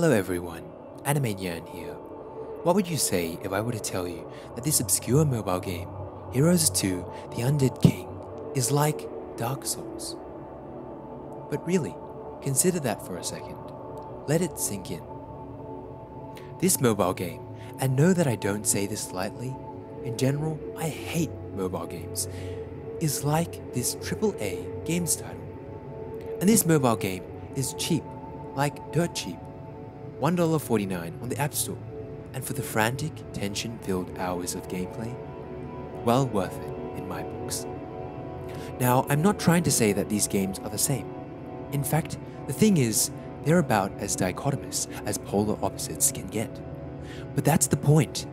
Hello everyone, Anime Nyan here. What would you say if I were to tell you that this obscure mobile game, Heroes 2 The Undead King, is like Dark Souls? But really, consider that for a second. Let it sink in. This mobile game, and know that I don't say this lightly, in general, I hate mobile games, is like this AAA games title. And this mobile game is cheap, like dirt cheap. $1.49 on the App Store. And for the frantic, tension filled hours of gameplay, well worth it in my books. Now, I'm not trying to say that these games are the same. In fact, the thing is, they're about as dichotomous as polar opposites can get. But that's the point.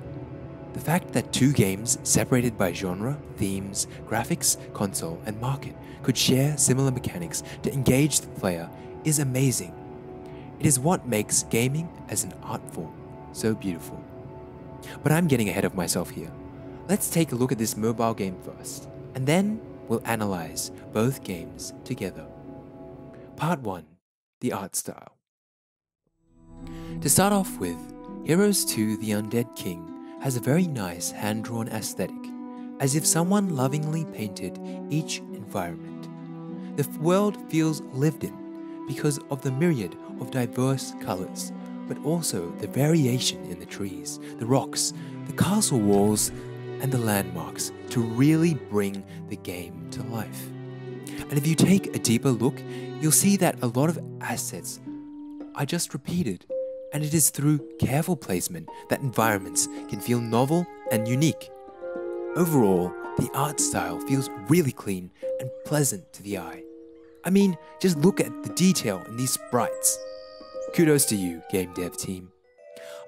The fact that two games separated by genre, themes, graphics, console, and market could share similar mechanics to engage the player is amazing. It is what makes gaming as an art form so beautiful. But I'm getting ahead of myself here. Let's take a look at this mobile game first, and then we'll analyze both games together. Part 1 The Art Style. To start off with, Heroes 2 The Undead King has a very nice hand drawn aesthetic, as if someone lovingly painted each environment. The world feels lived in because of the myriad of diverse colors, but also the variation in the trees, the rocks, the castle walls, and the landmarks to really bring the game to life. And if you take a deeper look, you'll see that a lot of assets are just repeated, and it is through careful placement that environments can feel novel and unique. Overall, the art style feels really clean and pleasant to the eye. I mean, just look at the detail in these sprites. Kudos to you, game dev team.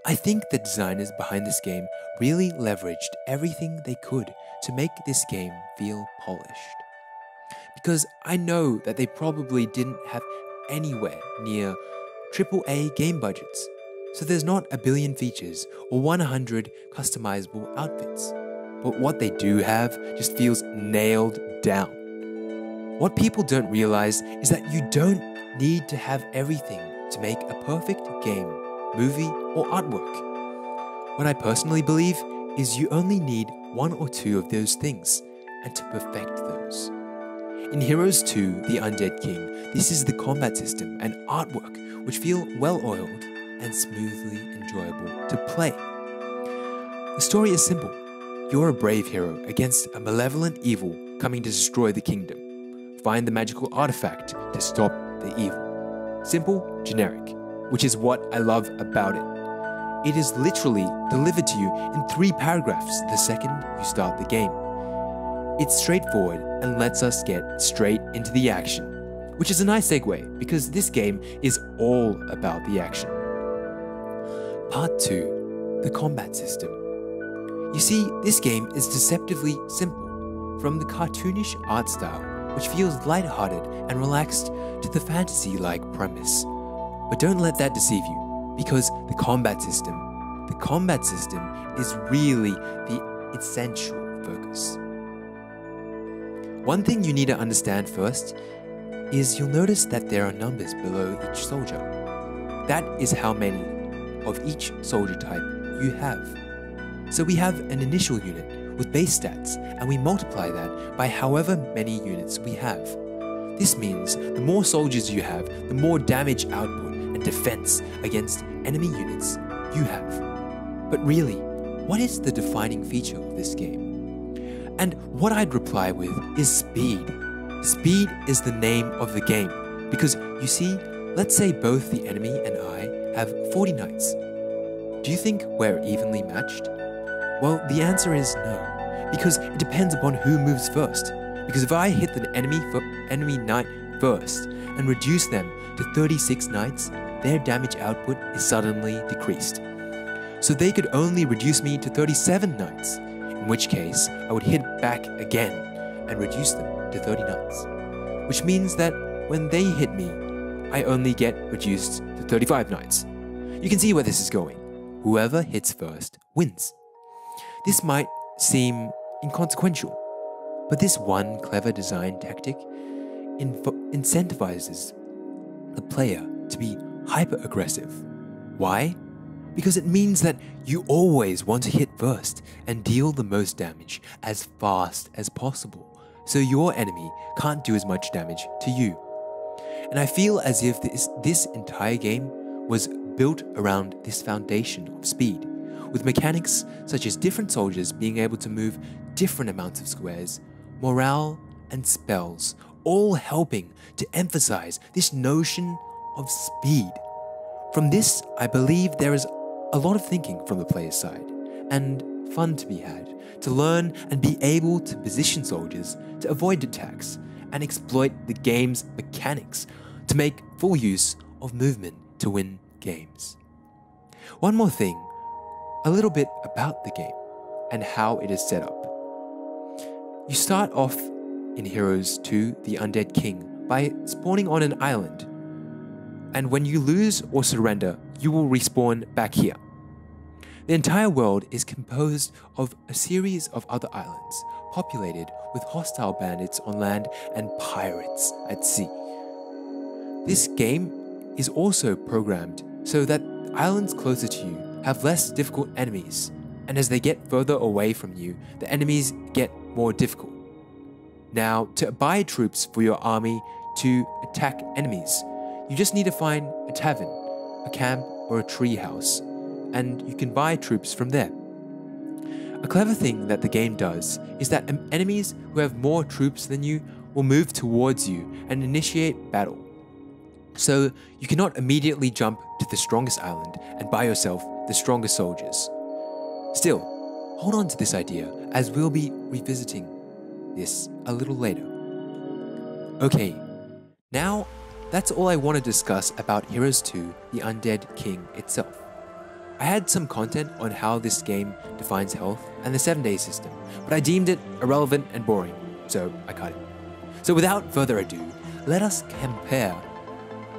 I think the designers behind this game really leveraged everything they could to make this game feel polished. Because I know that they probably didn't have anywhere near AAA game budgets, so there's not a billion features or 100 customizable outfits. But what they do have just feels nailed down. What people don't realize is that you don't need to have everything to make a perfect game, movie, or artwork. What I personally believe is you only need one or two of those things and to perfect those. In Heroes 2 The Undead King, this is the combat system and artwork which feel well oiled and smoothly enjoyable to play. The story is simple. You're a brave hero against a malevolent evil coming to destroy the kingdom. Find the magical artifact to stop the evil. Simple, generic, which is what I love about it. It is literally delivered to you in three paragraphs the second you start the game. It's straightforward and lets us get straight into the action, which is a nice segue because this game is all about the action. Part 2 The Combat System. You see, this game is deceptively simple, from the cartoonish art style, which feels light-hearted and relaxed, to the fantasy-like premise. But don't let that deceive you, because the combat system, the combat system is really the essential focus. One thing you need to understand first is you'll notice that there are numbers below each soldier. That is how many of each soldier type you have. So we have an initial unit with base stats and we multiply that by however many units we have. This means the more soldiers you have, the more damage output and defense against enemy units you have. But really, what is the defining feature of this game? And what I'd reply with is speed. Speed is the name of the game because you see, let's say both the enemy and I have 40 knights. Do you think we're evenly matched? Well, the answer is no, because it depends upon who moves first. Because if I hit the enemy enemy knight first and reduce them to 36 knights, their damage output is suddenly decreased. So they could only reduce me to 37 knights, in which case I would hit back again and reduce them to 30 knights. Which means that when they hit me, I only get reduced to 35 knights. You can see where this is going. Whoever hits first wins. This might seem inconsequential, but this one clever design tactic incentivizes the player to be hyper aggressive, Why? Because it means that you always want to hit first and deal the most damage as fast as possible, so your enemy can't do as much damage to you. And I feel as if this, this entire game was built around this foundation of speed, with mechanics such as different soldiers being able to move different amounts of squares, morale, and spells, all helping to emphasize this notion of speed. From this, I believe there is a lot of thinking from the player's side, and fun to be had, to learn and be able to position soldiers to avoid attacks and exploit the game's mechanics to make full use of movement to win games. One more thing, a little bit about the game and how it is set up. You start off in Heroes 2 The Undead King by spawning on an island. And when you lose or surrender, you will respawn back here. The entire world is composed of a series of other islands, populated with hostile bandits on land and pirates at sea. This game is also programmed so that islands closer to you have less difficult enemies, and as they get further away from you, the enemies get more difficult. Now, to buy troops for your army to attack enemies, you just need to find a tavern, a camp, or a tree house, and you can buy troops from there. A clever thing that the game does is that enemies who have more troops than you will move towards you and initiate battle. So you cannot immediately jump to the strongest island and buy yourself the strongest soldiers. Still, hold on to this idea as we'll be revisiting this a little later. Okay, now that's all I want to discuss about Heroes 2 The Undead King itself. I had some content on how this game defines health and the 7 day system, but I deemed it irrelevant and boring, so I cut it. So without further ado, let us compare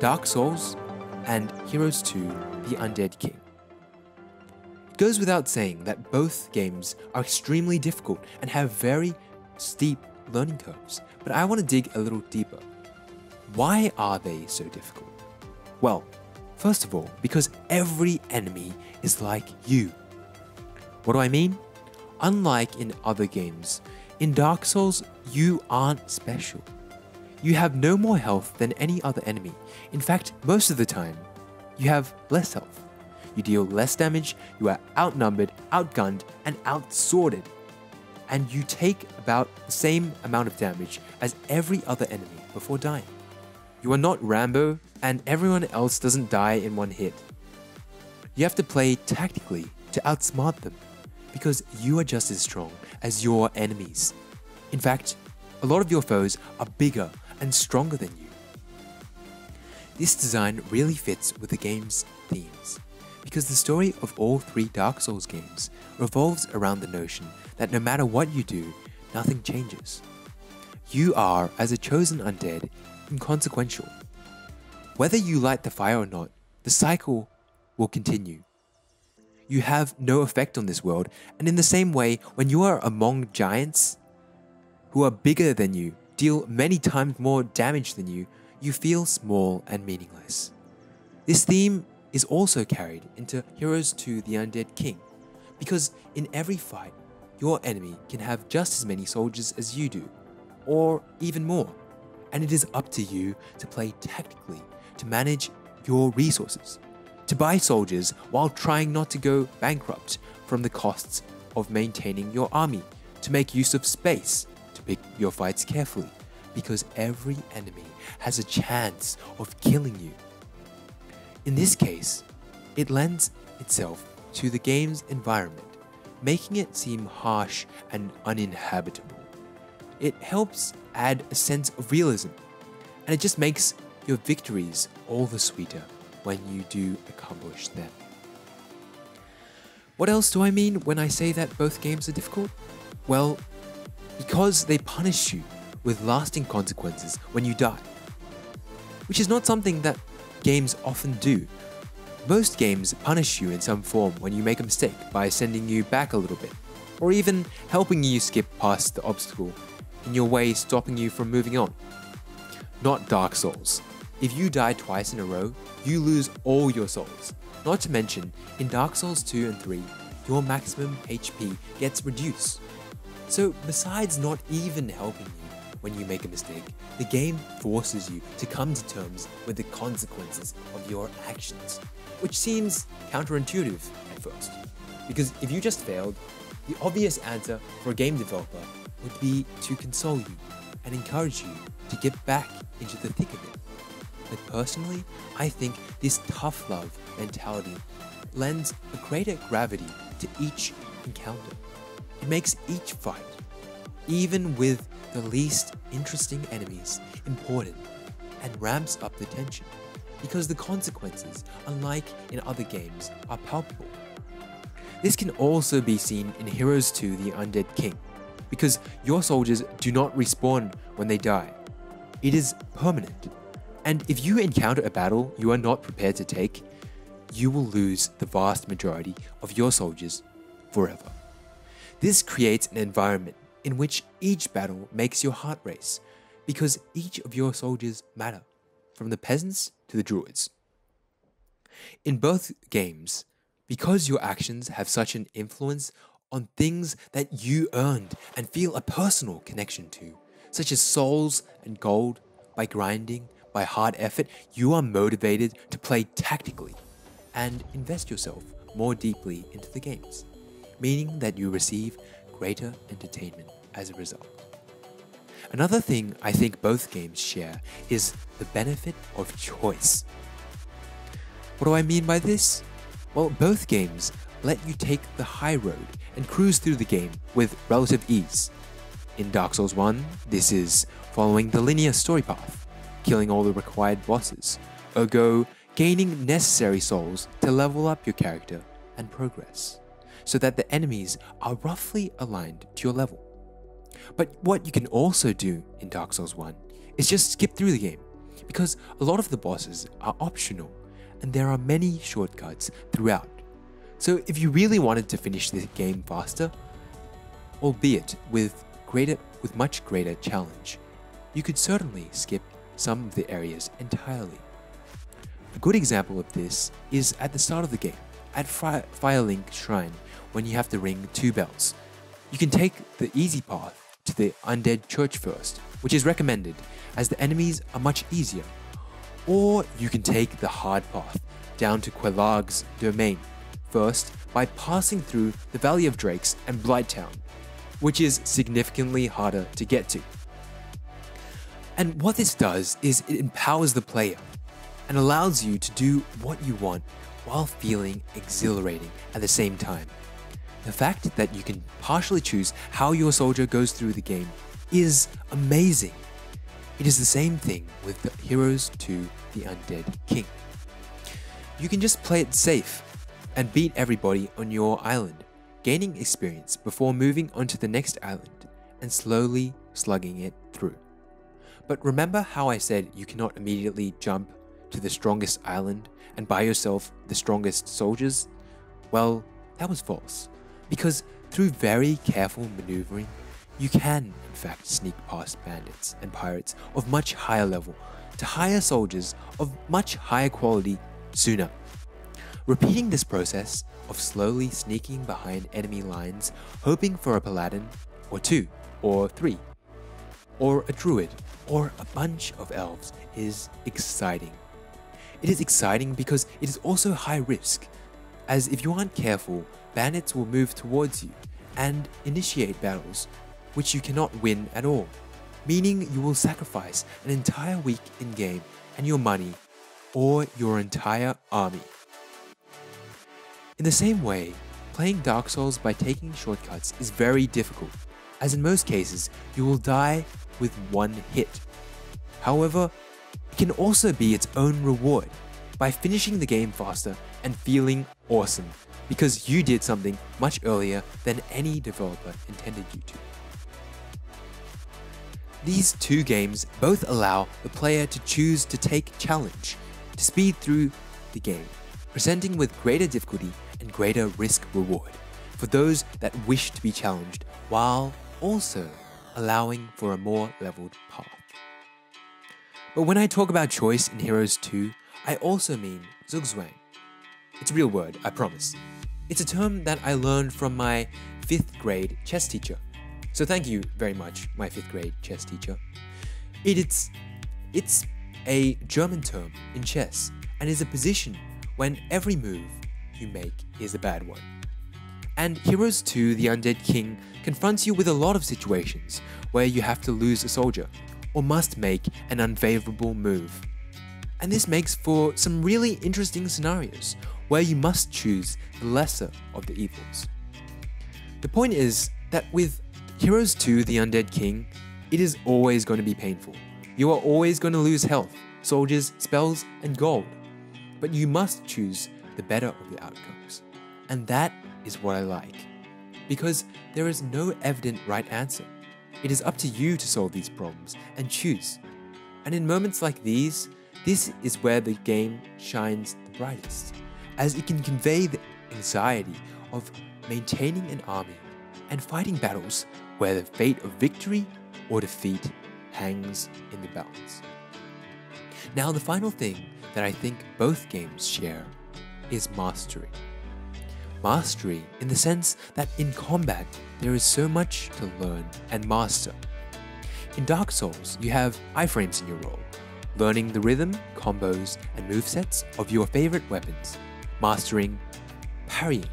Dark Souls and Heroes 2 The Undead King. Goes without saying that both games are extremely difficult and have very steep learning curves, but I want to dig a little deeper. Why are they so difficult? Well, first of all, because every enemy is like you. What do I mean? Unlike in other games, in Dark Souls, you aren't special. You have no more health than any other enemy. In fact, most of the time, you have less health. You deal less damage, you are outnumbered, outgunned, and outsworded and you take about the same amount of damage as every other enemy before dying. You are not Rambo, and everyone else doesn't die in one hit. You have to play tactically to outsmart them, because you are just as strong as your enemies. In fact, a lot of your foes are bigger and stronger than you. This design really fits with the game's themes, because the story of all three Dark Souls games revolves around the notion that no matter what you do, nothing changes. You are, as a chosen undead, inconsequential. Whether you light the fire or not, the cycle will continue. You have no effect on this world, and in the same way, when you are among giants who are bigger than you, deal many times more damage than you, you feel small and meaningless. This theme is also carried into Heroes 2 The Undead King, because in every fight, your enemy can have just as many soldiers as you do, or even more, and it is up to you to play tactically to manage your resources, to buy soldiers while trying not to go bankrupt from the costs of maintaining your army, to make use of space, to pick your fights carefully, because every enemy has a chance of killing you. In this case, it lends itself to the game's environment making it seem harsh and uninhabitable. It helps add a sense of realism, and it just makes your victories all the sweeter when you do accomplish them. What else do I mean when I say that both games are difficult? Well, because they punish you with lasting consequences when you die. Which is not something that games often do, most games punish you in some form when you make a mistake by sending you back a little bit, or even helping you skip past the obstacle in your way, stopping you from moving on. Not Dark Souls. if you die twice in a row, you lose all your souls. Not to mention, in Dark Souls 2 and 3, your maximum HP gets reduced. So, besides not even helping you when you make a mistake, the game forces you to come to terms with the consequences of your actions, which seems counterintuitive at first. Because if you just failed, the obvious answer for a game developer would be to console you and encourage you to get back into the thick of it. But personally, I think this tough love mentality lends a greater gravity to each encounter. It makes each fight, even with the least interesting enemies, important and ramps up the tension because the consequences, unlike in other games, are palpable. This can also be seen in Heroes 2 The Undead King, because your soldiers do not respawn when they die. It is permanent. And if you encounter a battle you are not prepared to take, you will lose the vast majority of your soldiers forever. This creates an environment in which each battle makes your heart race, because each of your soldiers matter, from the peasants to the druids. In both games, because your actions have such an influence on things that you earned and feel a personal connection to, such as souls and gold, by grinding, by hard effort, you are motivated to play tactically and invest yourself more deeply into the games, meaning that you receive greater entertainment as a result. Another thing I think both games share is the benefit of choice. What do I mean by this? Well, both games let you take the high road and cruise through the game with relative ease. In Dark Souls 1, this is following the linear story path, killing all the required bosses, ergo gaining necessary souls to level up your character and progress, so that the enemies are roughly aligned to your level. But what you can also do in Dark Souls 1 is just skip through the game, because a lot of the bosses are optional and there are many shortcuts throughout. So if you really wanted to finish the game faster, albeit with greater with much greater challenge, you could certainly skip some of the areas entirely. A good example of this is at the start of the game, at Firelink Shrine, when you have to ring two bells. You can take the easy path to the Undead Church first, which is recommended as the enemies are much easier. Or you can take the hard path down to Quelaag's domain first by passing through the Valley of Drakes and Blighttown, which is significantly harder to get to. And what this does is it empowers the player and allows you to do what you want while feeling exhilarating at the same time. The fact that you can partially choose how your soldier goes through the game is amazing. It is the same thing with the Heroes 2 The Undead King. You can just play it safe and beat everybody on your island, gaining experience before moving onto the next island and slowly slugging it through. But remember how I said you cannot immediately jump to the strongest island and buy yourself the strongest soldiers? Well, that was false. Because through very careful maneuvering, you can, in fact, sneak past bandits and pirates of much higher level to hire soldiers of much higher quality sooner. Repeating this process of slowly sneaking behind enemy lines, hoping for a paladin, or two, or three, or a druid, or a bunch of elves is exciting. It is exciting because it is also high risk, as if you aren't careful, bandits will move towards you and initiate battles, which you cannot win at all, meaning you will sacrifice an entire week in game and your money, or your entire army. In the same way, playing Dark Souls by taking shortcuts is very difficult, as in most cases, you will die with one hit. However, it can also be its own reward by finishing the game faster and feeling awesome because you did something much earlier than any developer intended you to. These two games both allow the player to choose to take challenge, to speed through the game, presenting with greater difficulty and greater risk reward for those that wish to be challenged while also allowing for a more leveled path. But when I talk about choice in Heroes 2, I also mean zugzwang. It's a real word, I promise. It's a term that I learned from my 5th grade chess teacher. So thank you very much, my 5th grade chess teacher. It's it's a German term in chess and is a position when every move you make is a bad one. And Heroes 2 The Undead King confronts you with a lot of situations where you have to lose a soldier or must make an unfavorable move. And this makes for some really interesting scenarios where you must choose the lesser of the evils. The point is that with Heroes 2 The Undead King, it is always going to be painful. You are always going to lose health, soldiers, spells, and gold. But you must choose the better of the outcomes. And that is what I like. Because there is no evident right answer. It is up to you to solve these problems and choose. And in moments like these, this is where the game shines the brightest, as it can convey the anxiety of maintaining an army and fighting battles where the fate of victory or defeat hangs in the balance. Now, the final thing that I think both games share is mastery. Mastery in the sense that in combat, there is so much to learn and master. In Dark Souls, you have iframes in your roll, learning the rhythm, combos, and movesets of your favorite weapons, mastering parrying,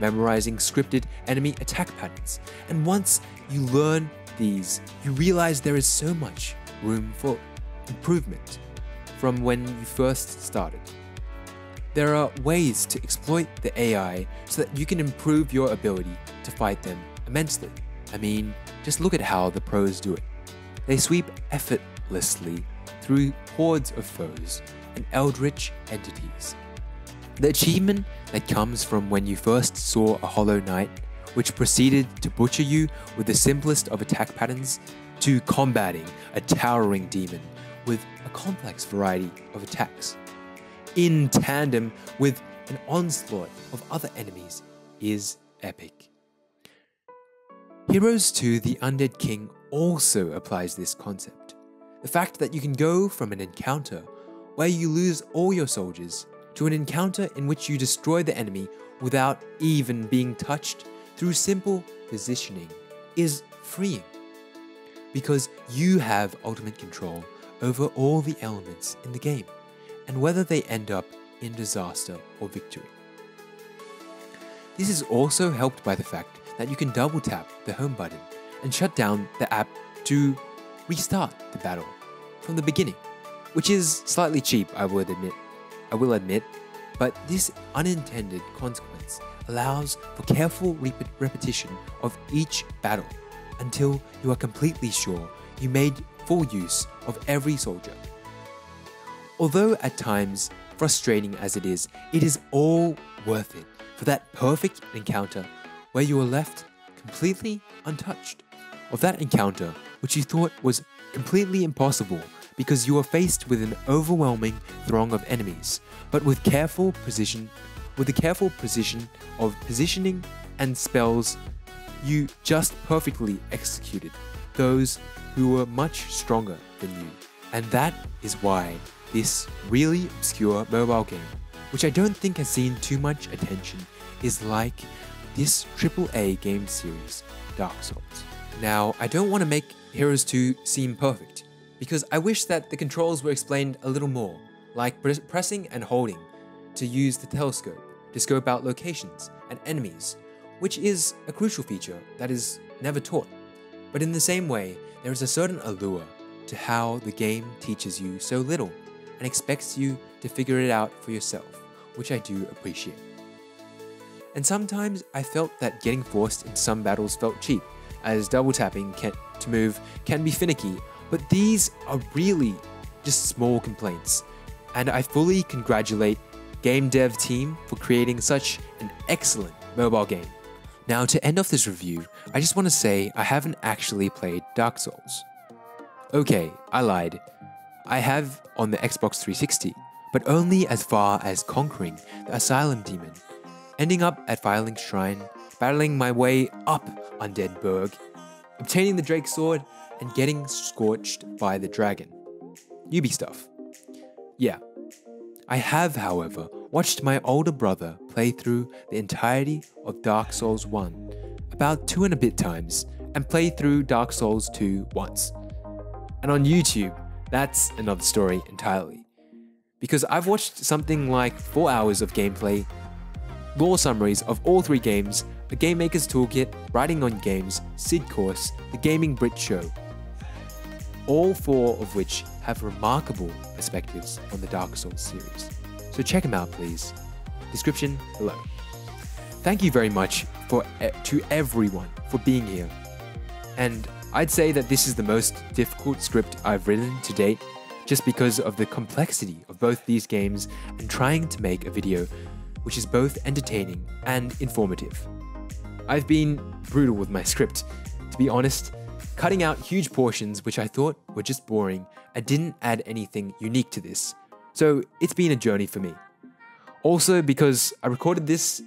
memorizing scripted enemy attack patterns, and once you learn these, you realize there is so much room for improvement from when you first started. There are ways to exploit the AI so that you can improve your ability to fight them immensely. I mean, just look at how the pros do it. They sweep effortlessly through hordes of foes and eldritch entities. The achievement that comes from when you first saw a Hollow Knight which proceeded to butcher you with the simplest of attack patterns, to combating a towering demon with a complex variety of attacks, in tandem with an onslaught of other enemies, is epic. Heroes 2 The Undead King also applies this concept. The fact that you can go from an encounter where you lose all your soldiers to an encounter in which you destroy the enemy without even being touched through simple positioning is freeing because you have ultimate control over all the elements in the game and whether they end up in disaster or victory. This is also helped by the fact that you can double tap the home button and shut down the app to restart the battle from the beginning, which is slightly cheap, I would admit. I will admit, but this unintended consequence allows for careful rep repetition of each battle until you are completely sure you made full use of every soldier. Although at times frustrating as it is, it is all worth it for that perfect encounter where you are left completely untouched. Of that encounter which you thought was completely impossible because you were faced with an overwhelming throng of enemies, but with careful precision with the careful precision of positioning and spells, you just perfectly executed those who were much stronger than you. And that is why this really obscure mobile game, which I don't think has seen too much attention, is like this AAA game series, Dark Souls. Now, I don't want to make Heroes 2 seem perfect, because I wish that the controls were explained a little more, like pressing and holding to use the telescope to scope out locations and enemies, which is a crucial feature that is never taught. But in the same way, there is a certain allure to how the game teaches you so little and expects you to figure it out for yourself, which I do appreciate. And sometimes I felt that getting forced in some battles felt cheap, as double tapping can, to move can be finicky, but these are really just small complaints, and I fully congratulate game dev team for creating such an excellent mobile game. Now, to end off this review, I just want to say I haven't actually played Dark Souls. Okay, I lied. I have on the Xbox 360, but only as far as conquering the Asylum Demon, ending up at Firelink Shrine, battling my way up Undead Burg, obtaining the Drake Sword, and getting scorched by the dragon. newbie stuff. Yeah. I have, however, watched my older brother play through the entirety of Dark Souls 1 about two and a bit times and play through Dark Souls 2 once. And on YouTube, that's another story entirely. Because I've watched something like 4 hours of gameplay, lore summaries of all three games, a Game Maker's Toolkit, Writing on Games, Sid Course, The Gaming Brit Show. All four of which have remarkable perspectives on the Dark Souls series. So check them out, please. Description below. Thank you very much for to everyone for being here. And I'd say that this is the most difficult script I've written to date just because of the complexity of both these games and trying to make a video which is both entertaining and informative. I've been brutal with my script. To be honest, cutting out huge portions which I thought were just boring and didn't add anything unique to this. So it's been a journey for me. Also, because I recorded this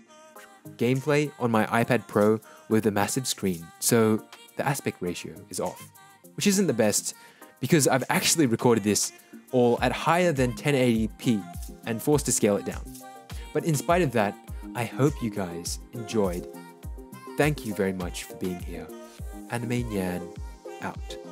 gameplay on my iPad Pro with a massive screen, so the aspect ratio is off, which isn't the best because I've actually recorded this all at higher than 1080p and forced to scale it down. But in spite of that, I hope you guys enjoyed. Thank you very much for being here. Anime Nyan out.